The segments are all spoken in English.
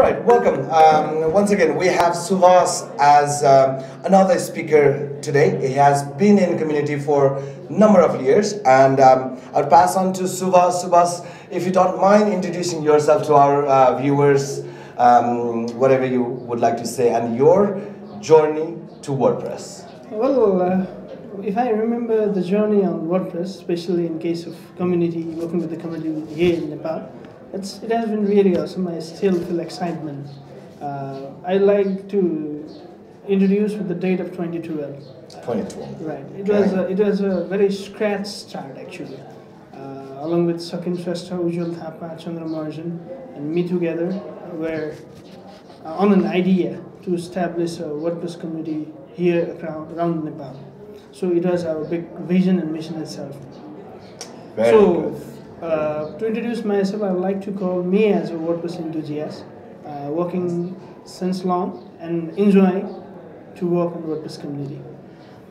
right, welcome. Um, once again, we have Suvash as um, another speaker today. He has been in community for a number of years, and um, I'll pass on to Suvash. Suvash, if you don't mind introducing yourself to our uh, viewers, um, whatever you would like to say, and your journey to WordPress. Well, uh, if I remember the journey on WordPress, especially in case of community, working with the community here in Nepal, it's, it has been really awesome. I still feel excitement. Uh, I like to introduce with the date of 2012. 2012. Right. It was a, it was a very scratch start actually. Uh, along with Sakin Shrestha, Ujjwal Thapa, Chandra Maharzan, and me together were uh, on an idea to establish a WordPress community here around, around Nepal. So it was our big vision and mission itself. Very so, good. Uh, to introduce myself, I would like to call me as a WordPress enthusiast, uh, working since long and enjoying to work on WordPress community.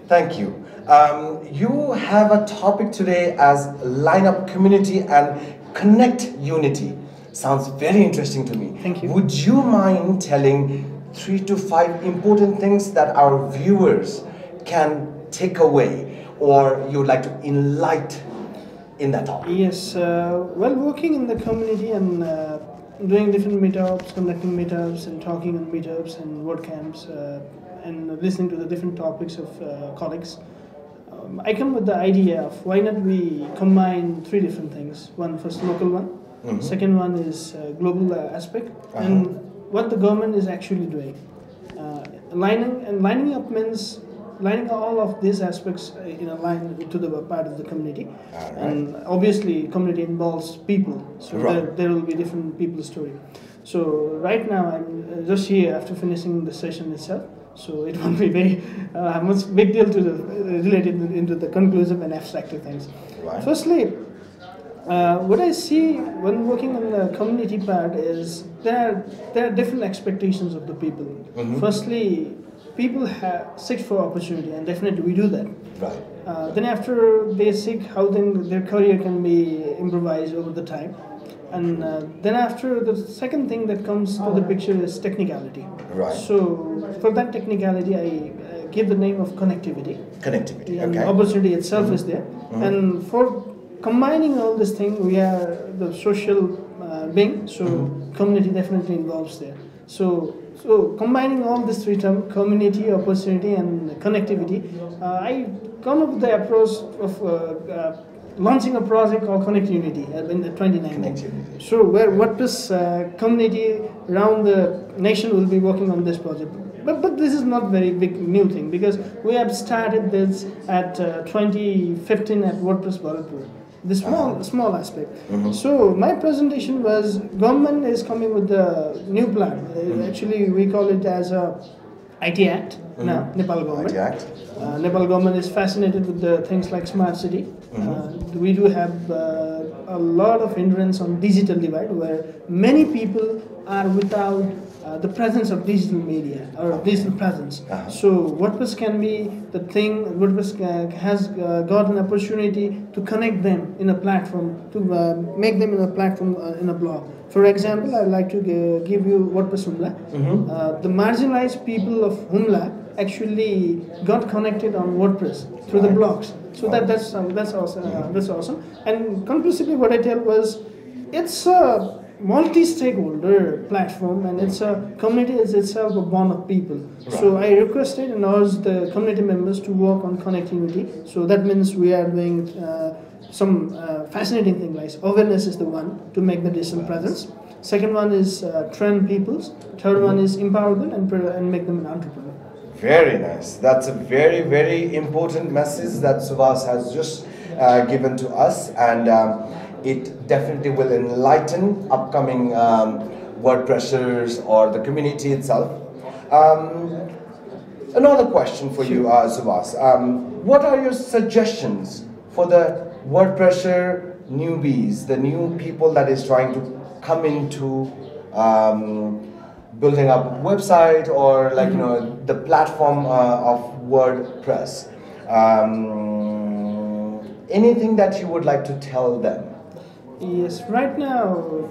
Thank you. Um, you have a topic today as lineup community and Connectunity. Sounds very interesting to me. Thank you. Would you mind telling three to five important things that our viewers can take away or you would like to enlighten in that topic? Yes, uh, well, working in the community and uh, doing different meetups, conducting meetups, and talking on meetups and WordCamps, uh, and listening to the different topics of uh, colleagues, um, I come with the idea of why not we combine three different things. One first local one, Mhm. second one is uh, global uh, aspect, Uh-huh. and what the government is actually doing. Uh, lining and lining up means lining all of these aspects uh, in a line to the part of the community Alright. and obviously community involves people so Right. there, there will be different people story so right now i'm uh, just here after finishing the session itself so it won't be very uh, much big deal to the uh, related into the conclusive and abstractive things Right. firstly uh, what I see when working on the community part is there are, there are different expectations of the people. Mhm. Firstly, people have seek for opportunity, and definitely we do that. Right. Uh, then after they seek how then their career can be improvised over the time, and uh, then after the second thing that comes to the picture is technicality. Right. So for that technicality, I uh, give the name of connectivity Connectivity. and Okay. opportunity itself is there. Mhm. And for combining all this thing, we are the social uh, being, so Mhm. community definitely involves there. So, so combining all these three terms, community, opportunity, and connectivity, uh, I come up with the approach of uh, uh, launching a project called Connectunity uh, in the 2019. So where WordPress uh, community around the nation will be working on this project. But, but this is not very big new thing because we have started this at uh, 2015 at WordPress Bharatpur. The small Uh-huh. small aspect. Mhm. So my presentation was government is coming with the new plan. Uh, Mhm. Actually, we call it as a IT Act now, Mhm. Nepal government. IT Act. Uh, Nepal government is fascinated with the things like smart city. Mhm. Uh, we do have uh, a lot of hindrance on digital divide, where many people are without uh, the presence of digital media or digital presence. Uh-huh. So WordPress can be the thing. WordPress uh, has uh, got an opportunity to connect them in a platform, to uh, make them in a platform uh, in a blog. For example, I'd like to gi- give you WordPress Humla. Mhm. Uh, the marginalized people of Humla actually got connected on WordPress through the blogs. So that that's um, that's awesome. Uh, that's awesome. And conclusively, what I tell was, it's a multi-stakeholder platform, and it's a community is itself a bond of people. So I requested and urged the community members to work on connectivity. So that means we are doing uh, some uh, fascinating thing like awareness is the one to make the digital presence. Second one is uh, train peoples. Third one is empower them and, and make them an entrepreneur. Very nice. That's a very, very important message that Suvash has just uh, given to us, and um, it definitely will enlighten upcoming um, WordPressers or the community itself. Um, another question for you, uh, Suvash. Um, what are your suggestions for the WordPresser newbies, the new people that is trying to come into um, building up a website or like you know the platform uh, of WordPress. Um, anything that you would like to tell them? Yes, right now,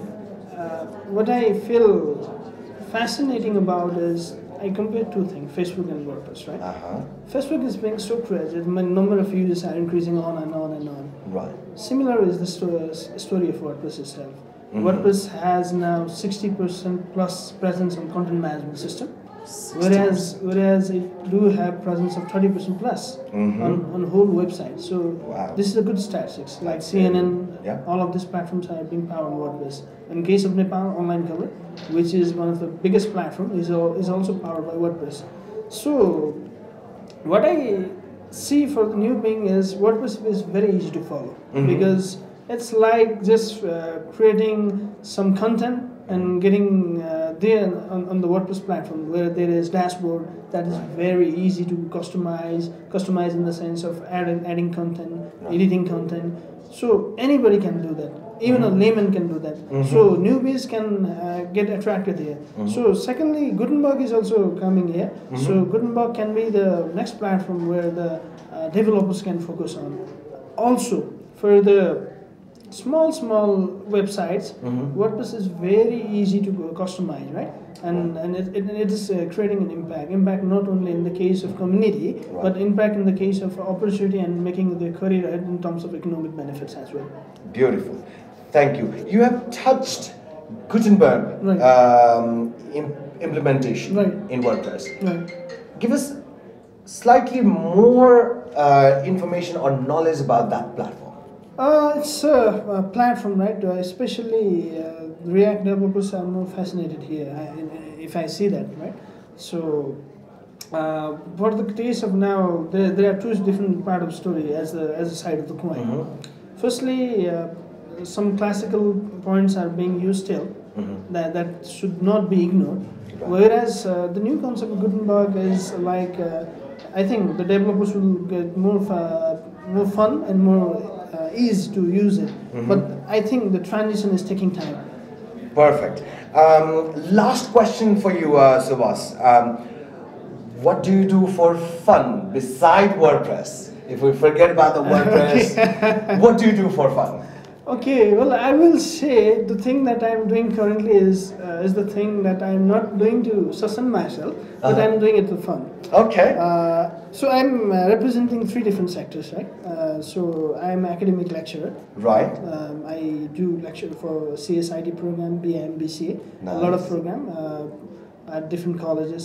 uh, what I feel fascinating about is I compare two things: Facebook and WordPress. Right? Uh-huh. Facebook is being so crazy. The number of users are increasing on and on and on. Right. Similar is the story of WordPress itself. Mhm. WordPress has now 60% plus presence on content management system, whereas whereas it do have presence of 30% plus Mhm. on, on whole website. So Wow. this is a good statistics. Like CNN, Yeah. all of these platforms are being powered on WordPress. In case of Nepal, Online Khabar, which is one of the biggest platform, is, is also powered by WordPress. So what I see for the new being is WordPress is very easy to follow Mhm. because it's like just uh, creating some content and getting uh, there on, on the WordPress platform where there is dashboard that is very easy to customize, customize in the sense of adding adding content, editing content. So anybody can do that. Even a Mhm. layman can do that. Mhm. So newbies can uh, get attracted here. Mhm. So secondly, Gutenberg is also coming here. So Mhm. Gutenberg can be the next platform where the uh, developers can focus on. Also, for the small small websites, Mhm. WordPress is very easy to customize, right? And and it, it, it is uh, creating an impact. Impact not only in the case of community, Right. but impact in the case of opportunity and making the career in terms of economic benefits as well. Beautiful. Thank you. You have touched Gutenberg Right. um, im- implementation Right. in WordPress. Give us slightly more uh, information or knowledge about that platform. Uh, it's a, a platform, right? Uh, especially uh, React developers are more fascinated here. I, if I see that, right? So, uh, for the case of now, there, there are two different part of story as the as a side of the coin. Mhm. Firstly, uh, some classical points are being used still Mhm. that, that should not be ignored. Whereas uh, the new concept of Gutenberg is like, uh, I think the developers will get more uh, more fun and more uh, ease to use it. Mhm. But I think the transition is taking time. Perfect. Um, last question for you, uh, Subhas. Um, what do you do for fun beside WordPress? If we forget about the WordPress, what do you do for fun? Okay, well, I will say the thing that I'm doing currently is uh, is the thing that I'm not doing to sustain myself, but Uh-huh. I'm doing it for fun. Okay. Uh, so I'm uh, representing three different sectors, right? Uh, so I'm academic lecturer. right. Um, I do lecture for CSIT program, BIM, BCA, a lot of program uh, at different colleges,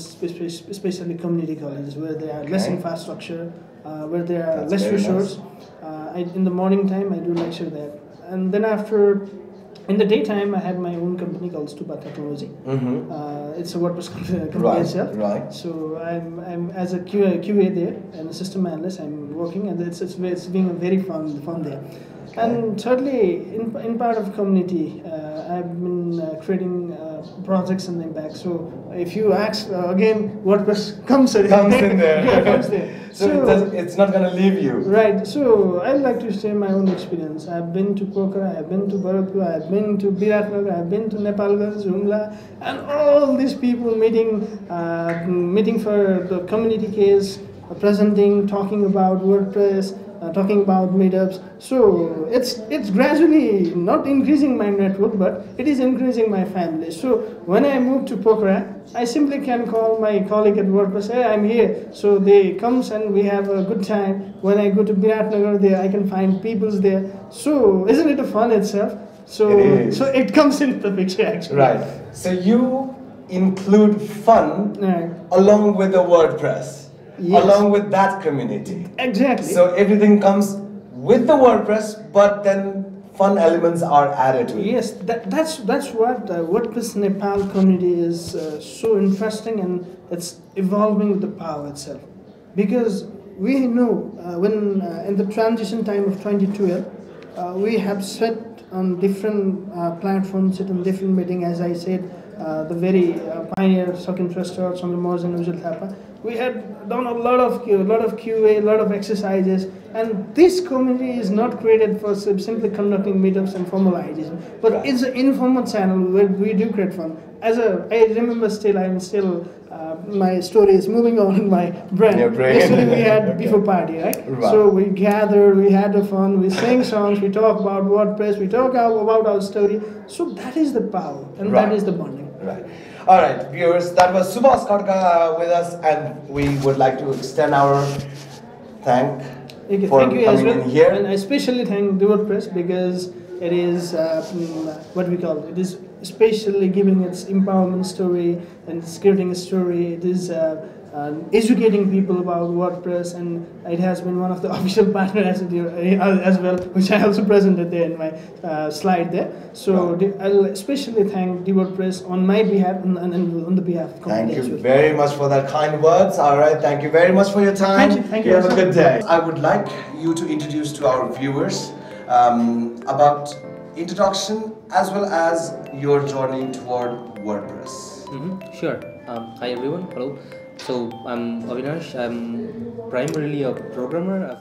especially community colleges, where there are less infrastructure, uh, where there are That's less very nice. Uh, I, in the morning time, I do lecture there, and then after, in the daytime, I have my own company called Stupa Technology. Mm-hmm. Uh, it's a WordPress company company Right. itself. Right. So I'm, I'm as a QA, QA there and a system analyst. I'm working, and it's it's, it's being a very fun fun there. And thirdly, in, in part of community, uh, I've been uh, creating uh, projects and impact. So if you ask uh, again, WordPress comes in Comes in there. yeah, comes there. So, it doesn't, it's not going to leave you. Right. So I'd like to share my own experience. I've been to Pokhara, I've been to Bharatpur, I've been to Biratnagar, I've been to Nepalganj, Jumla, and all these people meeting, uh, meeting for the community case, presenting, talking about WordPress, uh, talking about meetups. So it's it's gradually not increasing my network, but it is increasing my family. So when I moved to Pokhara, I simply can call my colleague at WordPress, hey, I'm here. So they comes and we have a good time. When I go to Biratnagar there, I can find peoples there. So isn't it a fun itself? So It so it comes into the picture actually. Right. So you include fun Right. along with the WordPress, Yes. along with that community. Exactly. So everything comes with the WordPress, but then fun elements are added to it. Yes, that, that's that's what the WordPress Nepal community is uh, so interesting and it's evolving with the power itself. Because we know uh, when uh, in the transition time of 2012, uh, we have set on different uh, platforms, sit on different meeting. As I said, the very uh, pioneer Sakin Shrestha, Chandramose and Ujjwal Thapa. We had done a lot of Q, a lot of QA, a lot of exercises, and this community is not created for simply conducting meetups and formalizing, but it's an informal channel where we do create fun. As a, I remember still, I'm still, uh, my story is moving on in my brain. Your brain. Yesterday we had Okay. before party, right? Right. So we gathered, we had the fun, we sang songs, we talk about WordPress, we talk about our story. So that is the power, and Right. that is the bonding. Right. All right, viewers, that was Subhas Khadka uh, with us, and we would like to extend our thank Okay, for thank you as coming well. in here. And I especially thank the WordPress because it is uh, mm, what we call it is especially giving its empowerment story and it's creating a story. It is uh, um, educating people about WordPress, and it has been one of the official partners as, as well, which I also presented there in my uh, slide there. So the, I'll especially thank the WordPress on my behalf and, and, and on the behalf of Thank you very much for that kind words. All right, thank you very much for your time. Thank you, thank you. have a good day. I would like you to introduce to our viewers um, about introduction as well as your journey toward WordPress. Mm-hmm. Sure. Um, hi everyone. Hello. So I'm Avinash. I'm primarily a programmer.